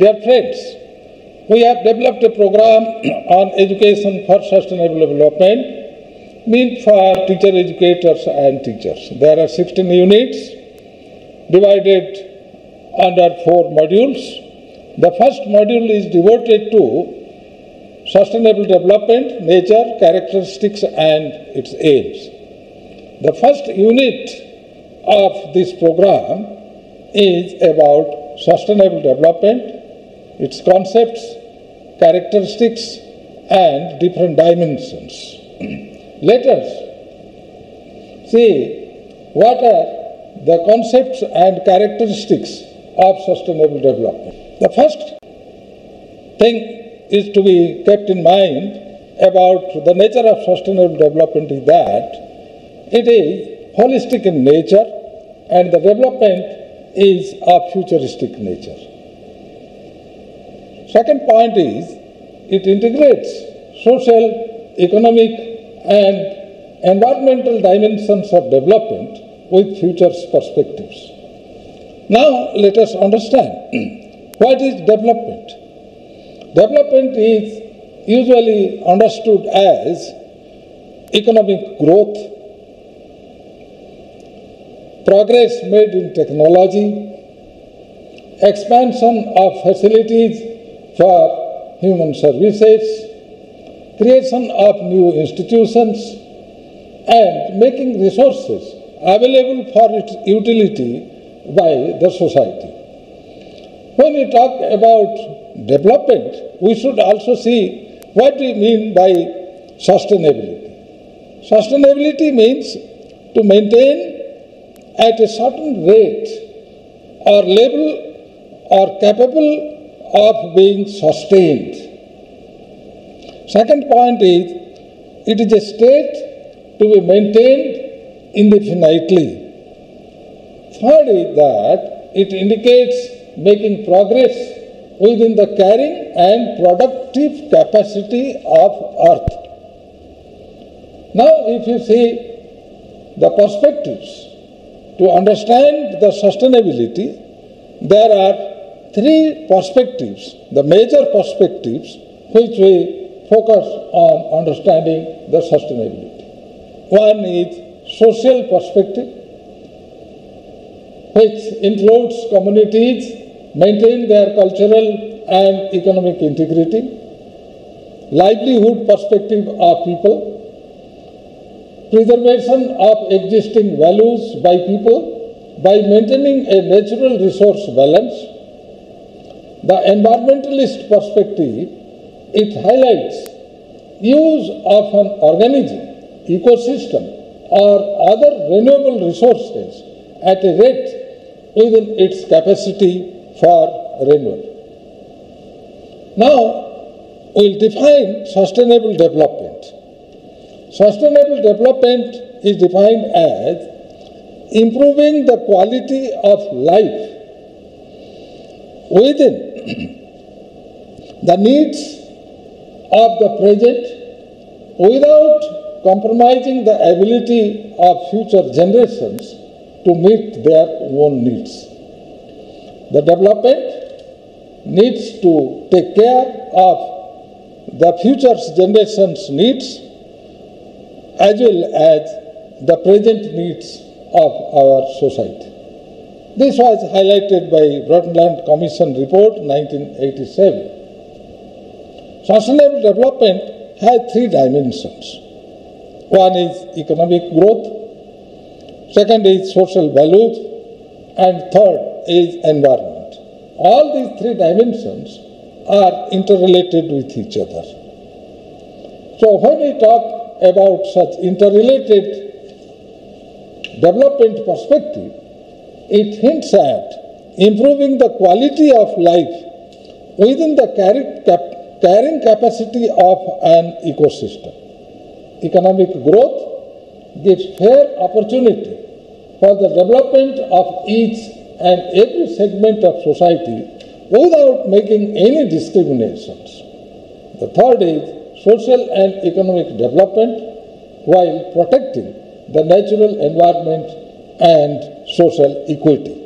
Dear friends, we have developed a program on education for sustainable development meant for teacher educators and teachers. There are 16 units divided under four modules. The first module is devoted to sustainable development, nature, characteristics, and its aims. The first unit of this program is about sustainable development, its concepts, characteristics, and different dimensions. Let us see what are the concepts and characteristics of sustainable development. The first thing is to be kept in mind about the nature of sustainable development is that it is holistic in nature and the development is of futuristic nature. Second point is it integrates social, economic, and environmental dimensions of development with future perspectives. Now let us understand what is development. Development is usually understood as economic growth, progress made in technology, expansion of facilities for human services, creation of new institutions, and making resources available for its utility by the society. When we talk about development, we should also see what we mean by sustainability. Sustainability means to maintain at a certain rate or level or capable of being sustained. Second point is it is a state to be maintained indefinitely. Third is that it indicates making progress within the carrying and productive capacity of earth. Now if you see the perspectives to understand the sustainability, there are three perspectives, the major perspectives, which we focus on understanding the sustainability. One is social perspective, which includes communities maintain their cultural and economic integrity, livelihood perspective of people, preservation of existing values by people by maintaining a natural resource balance. The environmentalist perspective, it highlights use of an organism, ecosystem or other renewable resources at a rate within its capacity for renewal. Now, we'll define sustainable development. Sustainable development is defined as improving the quality of life within the needs of the present without compromising the ability of future generations to meet their own needs. The development needs to take care of the future generations' needs as well as the present needs of our society. This was highlighted by Brundtland Commission report 1987. Sustainable development has three dimensions. One is economic growth, second is social values, and third is environment. All these three dimensions are interrelated with each other. So when we talk about such interrelated development perspective, it hints at improving the quality of life within the carrying capacity of an ecosystem. Economic growth gives fair opportunity for the development of each and every segment of society without making any discriminations. The third is social and economic development while protecting the natural environment and social equity.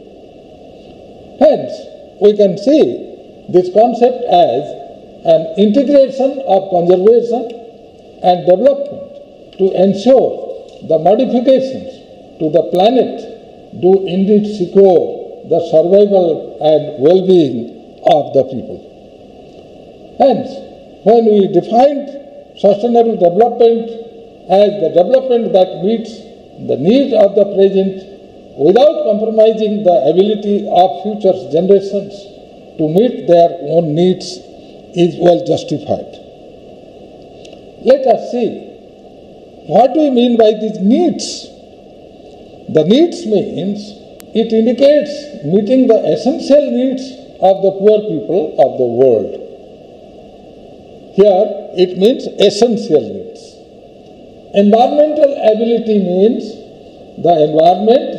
Hence, we can see this concept as an integration of conservation and development to ensure the modifications to the planet do indeed secure the survival and well-being of the people. Hence, when we defined sustainable development as the development that meets the needs of the present without compromising the ability of future generations to meet their own needs is well justified. Let us see what we mean by these needs? The needs means it indicates meeting the essential needs of the poor people of the world. Here it means essential needs. Environmental ability means the environment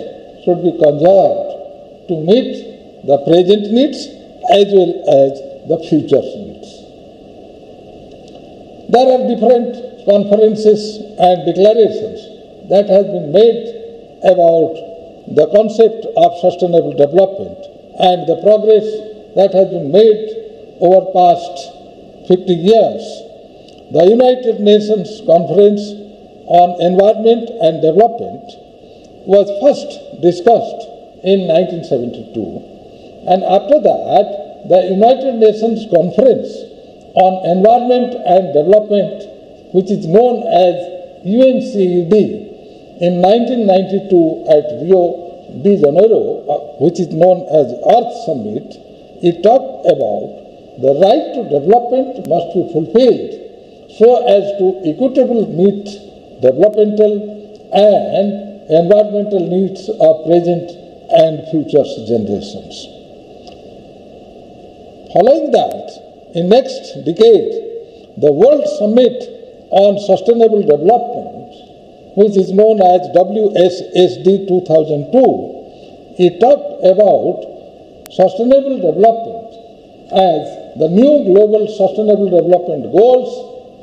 should be conserved to meet the present needs as well as the future needs. There are different conferences and declarations that have been made about the concept of sustainable development and the progress that has been made over past 50 years. The United Nations Conference on Environment and Development was first discussed in 1972. And after that, the United Nations Conference on Environment and Development, which is known as UNCED, in 1992 at Rio de Janeiro, uh, which is known as Earth Summit, it talked about the right to development must be fulfilled so as to equitably meet developmental and environmental needs of present and future generations. Following that, in next decade, the World Summit on Sustainable Development, which is known as WSSD 2002, it talked about sustainable development as the new global sustainable development goals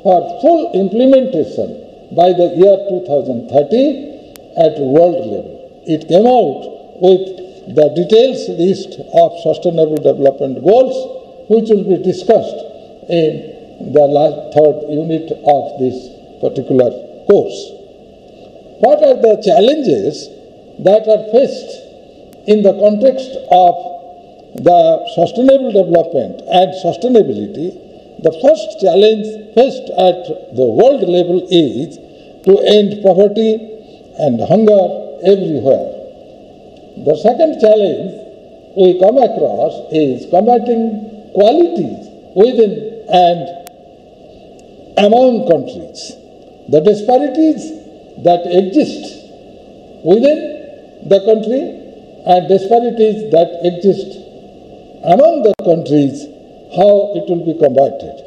for full implementation by the year 2030 at world level. It came out with the details list of sustainable development goals, which will be discussed in the last, third unit of this particular course. What are the challenges that are faced in the context of the sustainable development and sustainability? The first challenge faced at the world level is to end poverty and hunger everywhere. The second challenge we come across is combating qualities within and among countries. The disparities that exist within the country and disparities that exist among the countries, how it will be combated.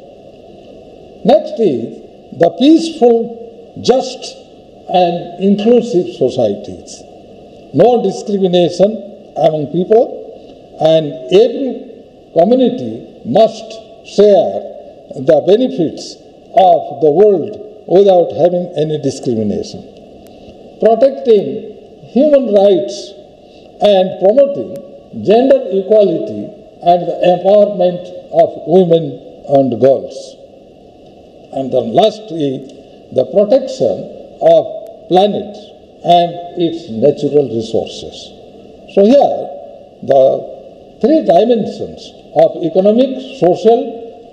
Next is the peaceful, just and inclusive societies. No discrimination among people, and every community must share the benefits of the world without having any discrimination. Protecting human rights and promoting gender equality and the empowerment of women and girls. And then lastly, the protection of planet and its natural resources. So here, the three dimensions of economic, social,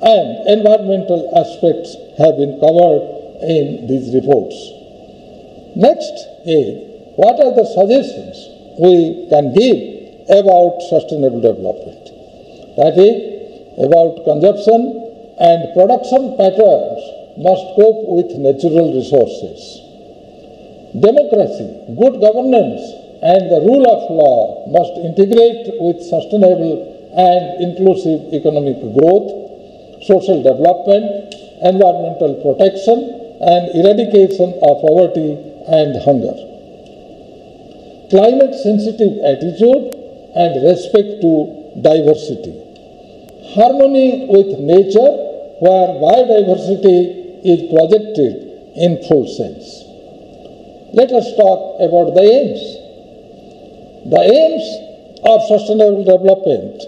and environmental aspects have been covered in these reports. Next is what are the suggestions we can give about sustainable development? That is, about consumption and production patterns must cope with natural resources. Democracy, good governance, and the rule of law must integrate with sustainable and inclusive economic growth, social development, environmental protection, and eradication of poverty and hunger. Climate sensitive attitude and respect to diversity. Harmony with nature where biodiversity is projected in full sense. Let us talk about the aims. The aims of sustainable development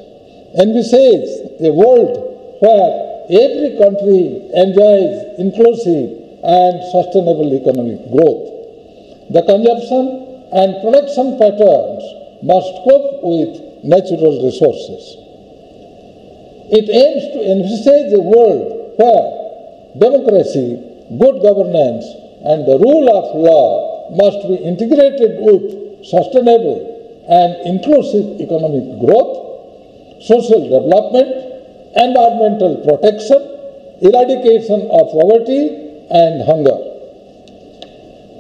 envisage a world where every country enjoys inclusive and sustainable economic growth. The consumption and production patterns must cope with natural resources. It aims to envisage a world where democracy, good governance, and the rule of law must be integrated with sustainable and inclusive economic growth, social development, environmental protection, eradication of poverty and hunger.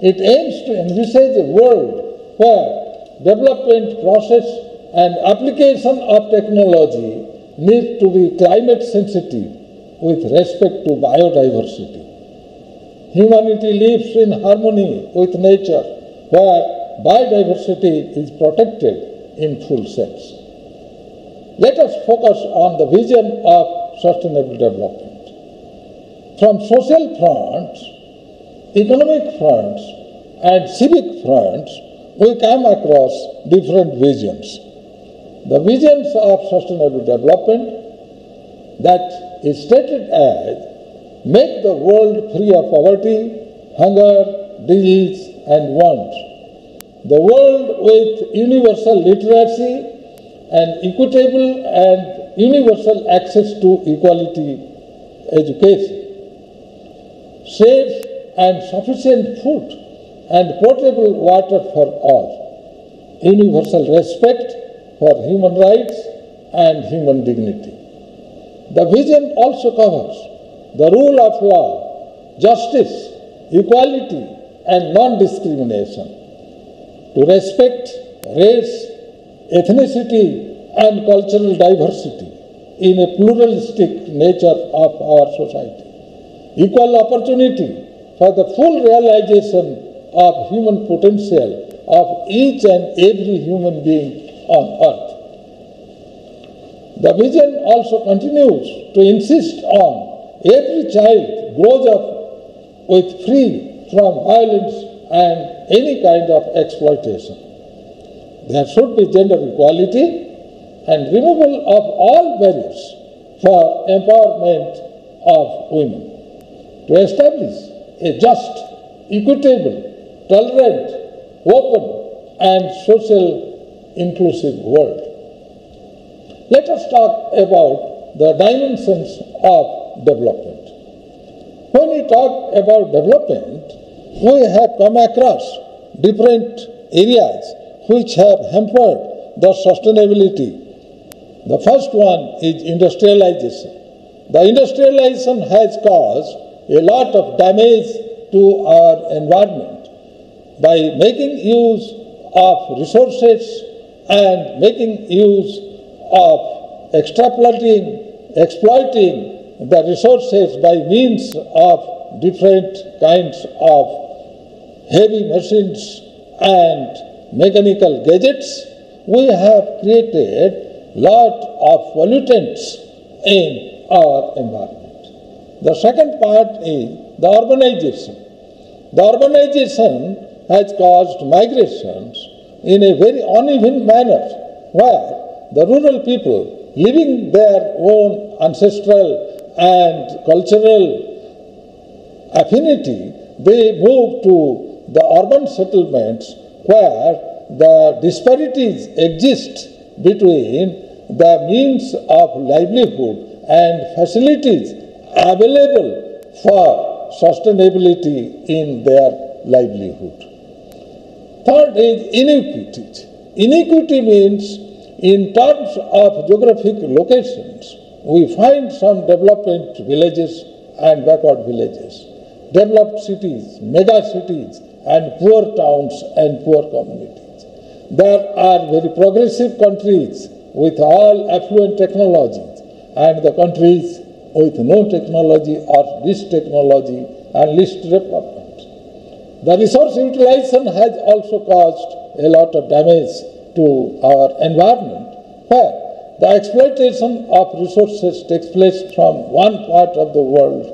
It aims to envisage a world where development process and application of technology need to be climate sensitive with respect to biodiversity. Humanity lives in harmony with nature where biodiversity is protected in full sense. Let us focus on the vision of sustainable development. From social fronts, economic fronts, and civic fronts, we come across different visions. The visions of sustainable development that is stated as make the world free of poverty, hunger, disease, and want. The world with universal literacy and equitable and universal access to equality education, safe and sufficient food and potable water for all, universal respect for human rights and human dignity. The vision also covers the rule of law, justice, equality, and non discrimination to respect race, ethnicity, and cultural diversity in a pluralistic nature of our society. Equal opportunity for the full realization of human potential of each and every human being on earth. The vision also continues to insist on every child grows up with free from violence and any kind of exploitation. There should be gender equality and removal of all barriers for empowerment of women. To establish a just, equitable, tolerant, open, and social inclusive world. Let us talk about the dimensions of development. When we talk about development, we have come across different areas which have hampered the sustainability. The first one is industrialization. The industrialization has caused a lot of damage to our environment by making use of resources and making use of extrapolating, exploiting the resources by means of different kinds of heavy machines and mechanical gadgets, we have created lot of pollutants in our environment. The second part is the urbanization. The urbanization has caused migrations in a very uneven manner where the rural people living their own ancestral and cultural affinity, they move to the urban settlements where the disparities exist between the means of livelihood and facilities available for sustainability in their livelihood. Third is inequities. Inequity means in terms of geographic locations, we find some development villages and backward villages, developed cities, mega cities, and poor towns and poor communities. There are very progressive countries with all affluent technologies and the countries with no technology or least technology and least development. The resource utilization has also caused a lot of damage to our environment where the exploitation of resources takes place from one part of the world.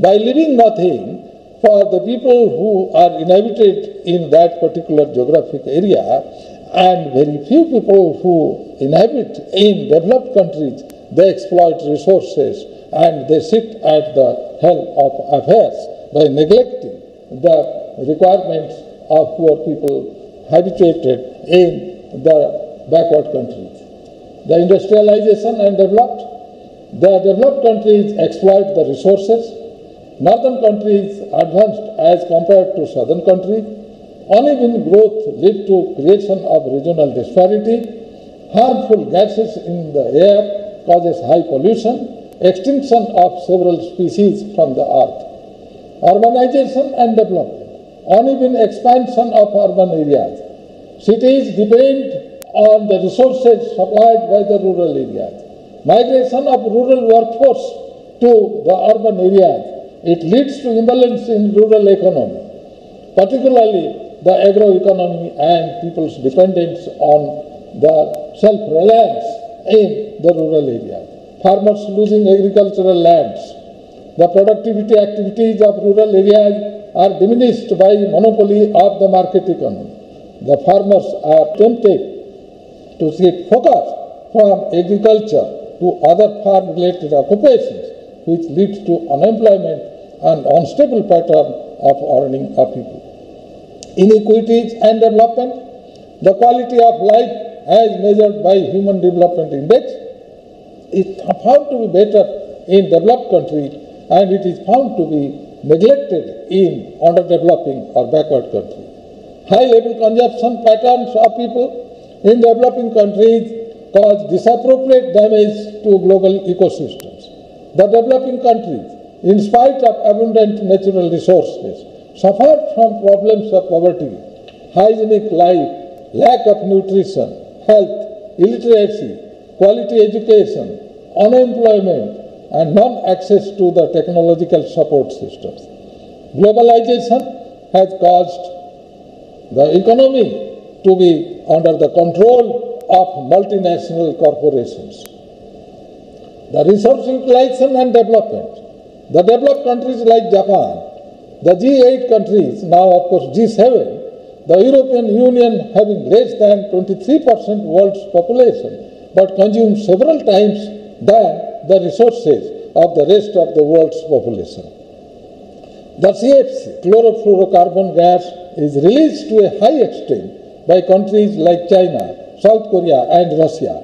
By leaving nothing, for the people who are inhabited in that particular geographic area and very few people who inhabit in developed countries they exploit resources and they sit at the helm of affairs by neglecting the requirements of poor people habituated in the backward countries. The industrialization and developed, the developed countries exploit the resources, northern countries advanced as compared to southern countries, uneven growth lead to creation of regional disparity, harmful gases in the air causes high pollution, extinction of several species from the earth, urbanization and development, uneven expansion of urban areas. Cities depend on the resources supplied by the rural areas. Migration of rural workforce to the urban areas, it leads to imbalance in rural economy, particularly the agro-economy and people's dependence on the self-reliance in the rural areas. Farmers losing agricultural lands. The productivity activities of rural areas are diminished by monopoly of the market economy. The farmers are tempted to shift focus from agriculture to other farm-related occupations, which leads to unemployment and unstable pattern of earning of people. Inequities and development, the quality of life as measured by Human Development Index is found to be better in developed countries and it is found to be neglected in underdeveloping or backward countries. High level consumption patterns of people in developing countries cause disappropriate damage to global ecosystems. The developing countries, in spite of abundant natural resources, suffer from problems of poverty, hygienic life, lack of nutrition, health, illiteracy, quality education, unemployment, and non-access to the technological support systems. Globalization has caused the economy to be under the control of multinational corporations. The resource utilization and development. The developed countries like Japan, the G8 countries, now of course G7, the European Union having less than 23% world's population, but consumes several times than the resources of the rest of the world's population. The CFC, chlorofluorocarbon gas, is released to a high extent by countries like China, South Korea, and Russia.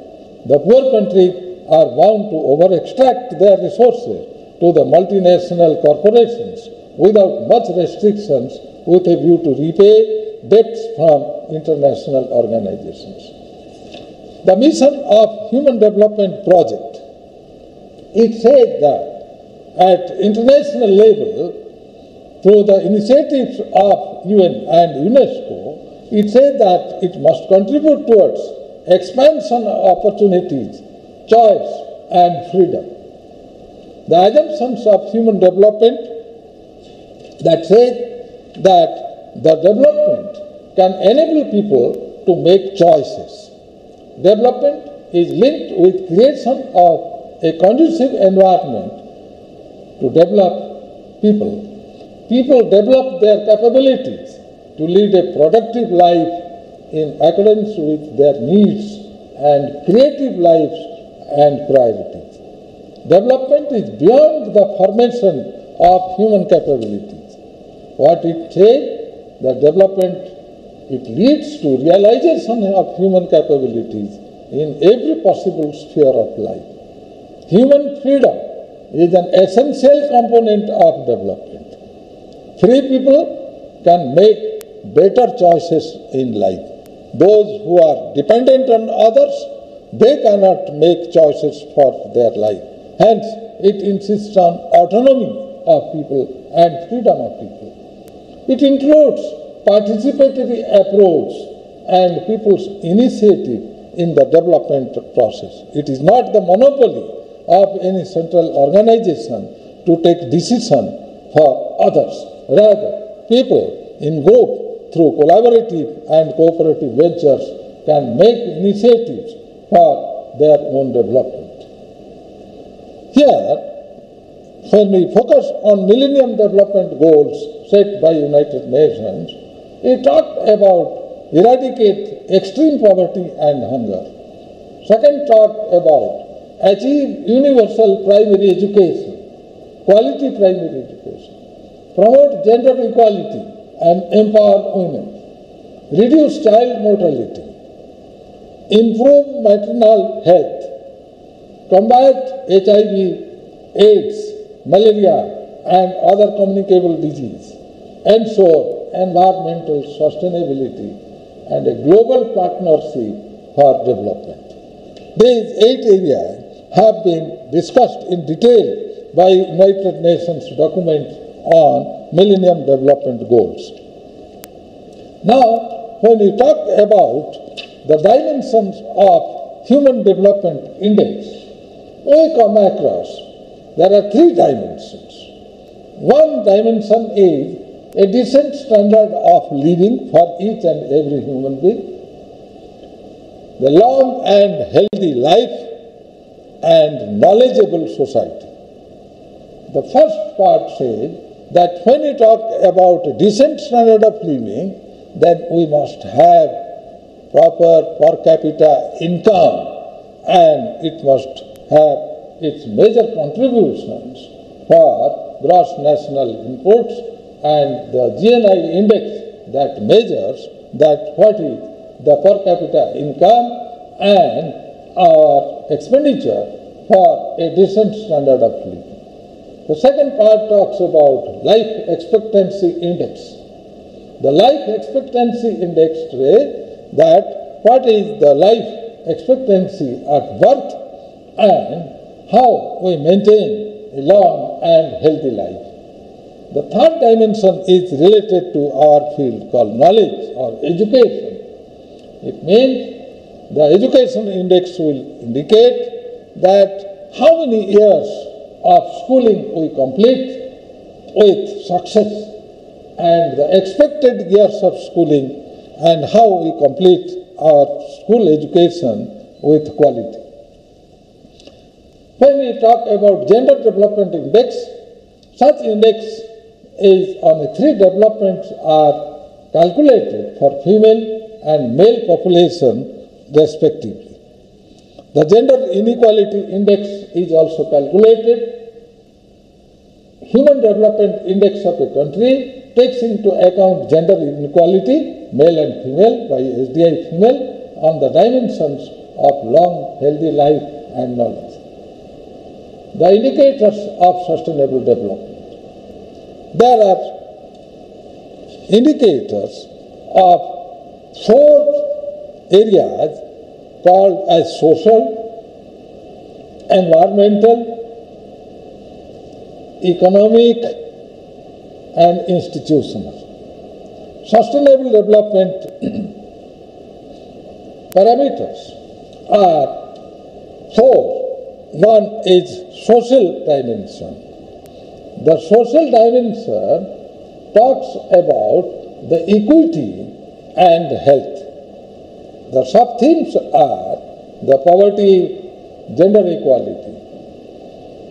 The poor countries are bound to over-extract their resources to the multinational corporations without much restrictions with a view to repay debts from international organizations. The mission of Human Development Project, it said that at international level, through the initiatives of UN and UNESCO, it said that it must contribute towards expansion of opportunities, choice, and freedom. The assumptions of human development that say that the development can enable people to make choices. Development is linked with creation of a conducive environment to develop people. People develop their capabilities to lead a productive life in accordance with their needs and creative lives and priorities. Development is beyond the formation of human capabilities. What it says, the development, it leads to realization of human capabilities in every possible sphere of life. Human freedom is an essential component of development. Free people can make better choices in life. Those who are dependent on others, they cannot make choices for their life. Hence, it insists on autonomy of people and freedom of people. It includes participatory approach and people's initiative in the development process. It is not the monopoly of any central organization to take decision for others. Rather, people in group through collaborative and cooperative ventures can make initiatives for their own development. Here, when we focus on Millennium Development Goals set by United Nations, it talked about eradicate extreme poverty and hunger. Second talked about achieve universal primary education, quality primary education, promote gender equality and empower women, reduce child mortality, improve maternal health, combat HIV, AIDS, malaria, and other communicable disease, ensure environmental sustainability, and a global partnership for development. These eight areas have been discussed in detail by United Nations document on Millennium Development Goals. Now, when we talk about the dimensions of Human Development Index, we come across there are three dimensions. One dimension is a decent standard of living for each and every human being, the long and healthy life, and knowledgeable society. The first part says that when we talk about a decent standard of living, then we must have proper per capita income and it must have its major contributions for gross national imports and the GNI index that measures that what is the per capita income and our expenditure for a decent standard of living. The second part talks about life expectancy index. The life expectancy index says that what is the life expectancy at birth and how we maintain a long and healthy life. The third dimension is related to our field called knowledge or education. It means the education index will indicate that how many years of schooling we complete with success and the expected years of schooling and how we complete our school education with quality. When we talk about gender development index, such index is on the three developments are calculated for female and male population respectively. The gender inequality index is also calculated. Human development index of a country takes into account gender inequality, male and female, by SDI female, on the dimensions of long, healthy life and knowledge the indicators of sustainable development. There are indicators of four areas called as social, environmental, economic, and institutional. Sustainable development parameters are four. One is social dimension. The social dimension talks about the equity and health. The sub themes are the poverty, gender equality,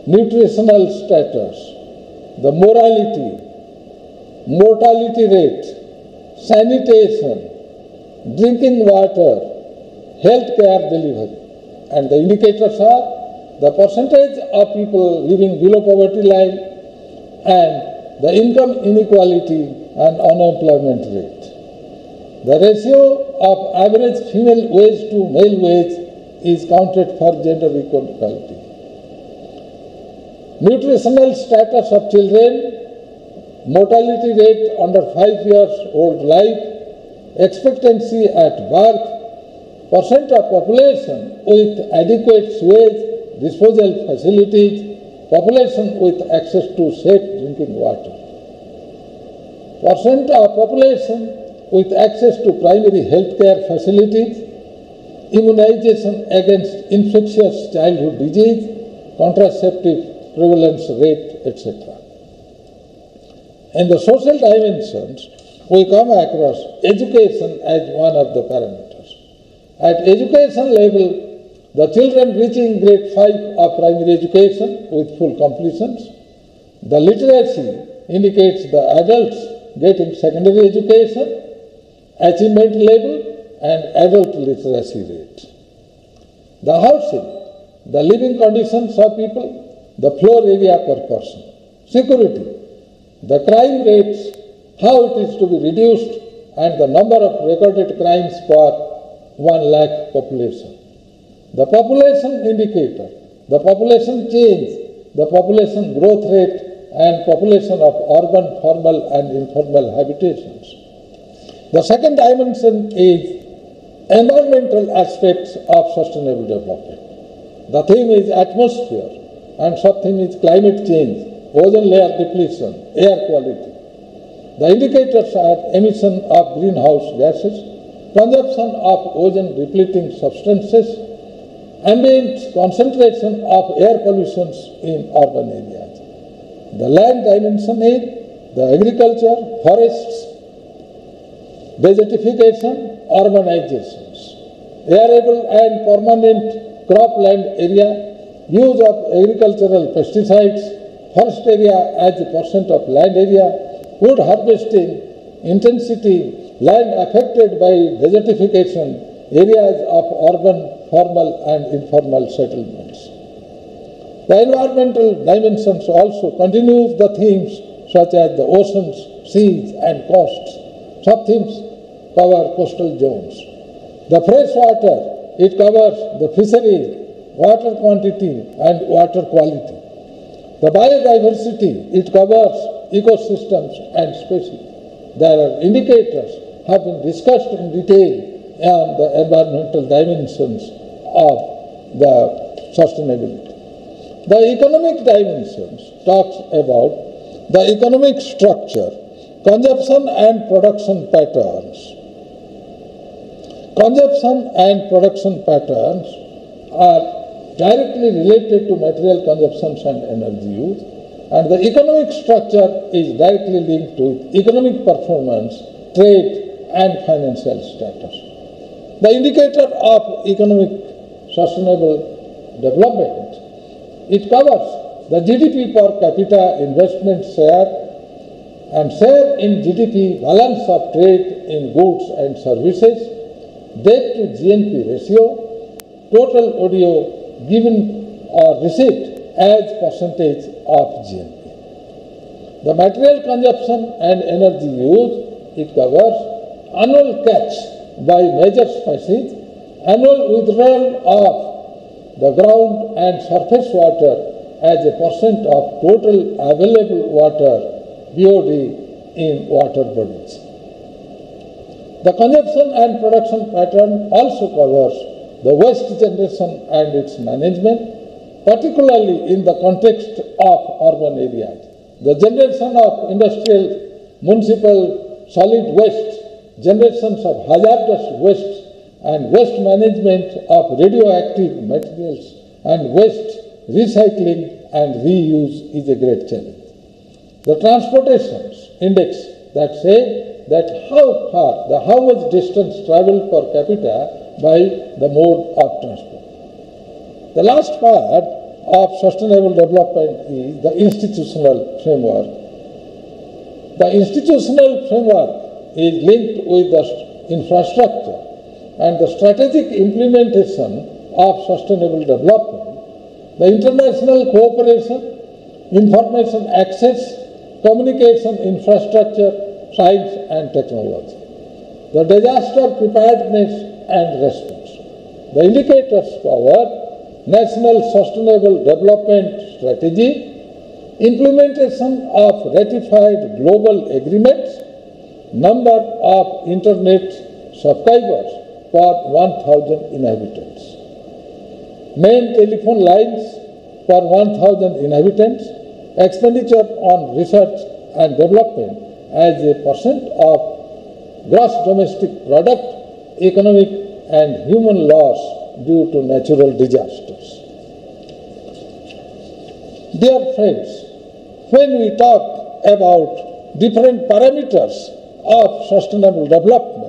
nutritional status, the morality, mortality rate, sanitation, drinking water, health care delivery. And the indicators are the percentage of people living below poverty line and the income inequality and unemployment rate. The ratio of average female wage to male wage is counted for gender equality. Nutritional status of children, mortality rate under 5 years old life, expectancy at birth, percent of population with adequate sewage disposal facilities, population with access to safe drinking water. Percent of population with access to primary health care facilities, immunization against infectious childhood disease, contraceptive prevalence rate, etc. In the social dimensions, we come across education as one of the parameters. At education level, the children reaching grade 5 of primary education with full completions. The literacy indicates the adults getting secondary education, achievement level, and adult literacy rate. The housing the living conditions of people, the floor area per person, security, the crime rates, how it is to be reduced, and the number of recorded crimes per 1 lakh population. The population indicator, the population change, the population growth rate, and population of urban, formal, and informal habitations. The second dimension is environmental aspects of sustainable development. The theme is atmosphere, and sub-theme is climate change, ozone layer depletion, air quality. The indicators are emission of greenhouse gases, consumption of ozone depleting substances, ambient concentration of air pollutions in urban areas. The land dimension is the agriculture, forests, vegetification, urbanizations, arable and permanent cropland area, use of agricultural pesticides, forest area as a percent of land area, wood harvesting, intensity, land affected by desertification, areas of urban, formal and informal settlements. The environmental dimensions also continues the themes such as the oceans, seas and coasts. Sub-themes cover coastal zones. The fresh water, it covers the fisheries, water quantity and water quality. The biodiversity, it covers ecosystems and species. There are indicators have been discussed in detail on the environmental dimensions of the sustainability. The economic dimensions talks about the economic structure, consumption and production patterns. Consumption and production patterns are directly related to material consumption and energy use, and the economic structure is directly linked to economic performance, trade, and financial status. The indicator of economic sustainable development it covers the GDP per capita investment share and share in GDP balance of trade in goods and services, debt to GNP ratio, total ODA given or received as percentage of GNP. The material consumption and energy use, it covers annual catch by major species, annual withdrawal of the ground and surface water as a percent of total available water BOD in water bodies. The consumption and production pattern also covers the waste generation and its management, particularly in the context of urban areas. The generation of industrial, municipal solid waste, generations of hazardous waste and waste management of radioactive materials and waste recycling and reuse is a great challenge. The transportations index that say that how far, the how much distance traveled per capita by the mode of transport. The last part of sustainable development is the institutional framework. The institutional framework is linked with the infrastructure and the strategic implementation of sustainable development, the international cooperation, information access, communication infrastructure, science and technology, the disaster preparedness and response. The indicators cover National Sustainable Development Strategy, implementation of ratified global agreements, number of internet subscribers, per 1,000 inhabitants. Main telephone lines per 1,000 inhabitants, expenditure on research and development as a percent of gross domestic product, economic and human loss due to natural disasters. Dear friends, when we talk about different parameters of sustainable development,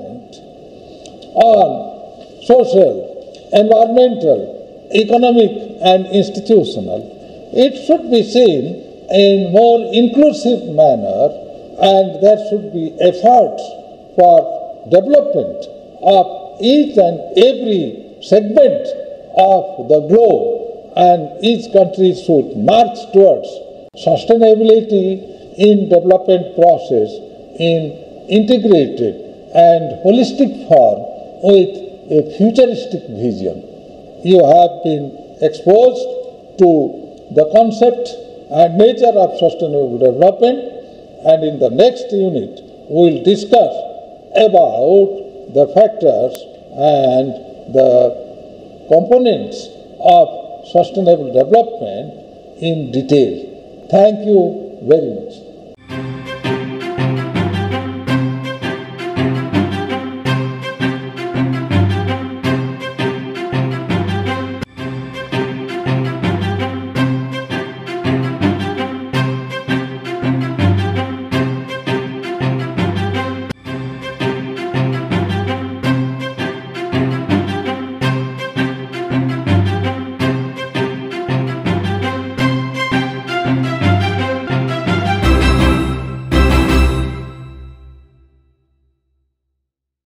on social, environmental, economic and institutional, it should be seen in more inclusive manner and there should be efforts for development of each and every segment of the globe and each country should march towards sustainability in development process in integrated and holistic form with a futuristic vision. You have been exposed to the concept and nature of sustainable development and in the next unit we will discuss about the factors and the components of sustainable development in detail. Thank you very much.